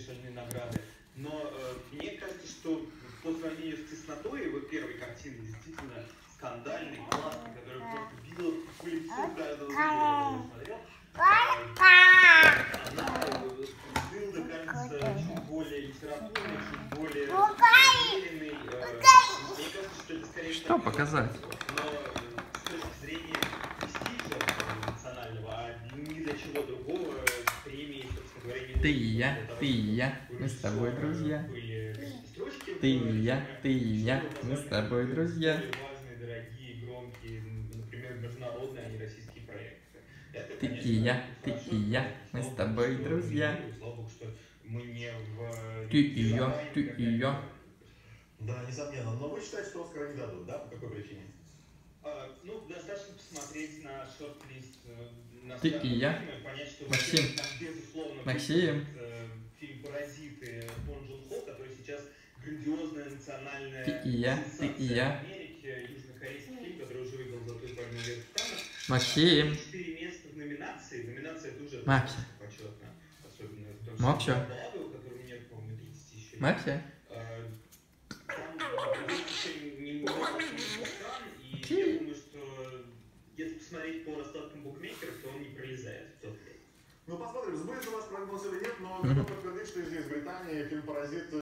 остальные награды. Но э, мне кажется, что по сравнению с «Теснотой», его первой картиной действительно скандальной, классной, которая просто била в лицо каждого зрителя, смотрел, она э, Дылда кажется чуть более литературной, чуть более уверенной. э, Мне кажется, что это скорее... Что показать? Ты и я, ты и я, мы с тобой друзья. Ты и я, ты и я, мы с тобой друзья. Ты и я, ты и я, мы с тобой друзья. мы- Слава богу, что мы не в... Ты и я, ты и я. Да, несомненно. Но вы считаете, что Оскара не дадут, да? По какой причине? А, Ну, достаточно посмотреть на шорт-лист э, на Ты и я. фильмы, понять, что Максим. Максим. э, фильм «Паразиты» Бон Джун Хо, который сейчас грандиозная национальная Ты и я, ты и сенсация я. Америки, южнокорейский фильм, который уже выиграл в Каннах. Максим. Четыре места в номинации. Номинация это уже Максим. почетно. Особенно в том Максим. числе балладу, у которого нет, по-моему, 30 еще лет. Макси? Э, Там э, еще немного стран, и Окей. я думаю, что если посмотреть по раскладкам букмекеров, то он не пролезает в топ-5. Ну, посмотрим, сбудется у вас прогноз или нет, но Мгм. готов подтвердить, что здесь, в Британии, фильм «Паразит»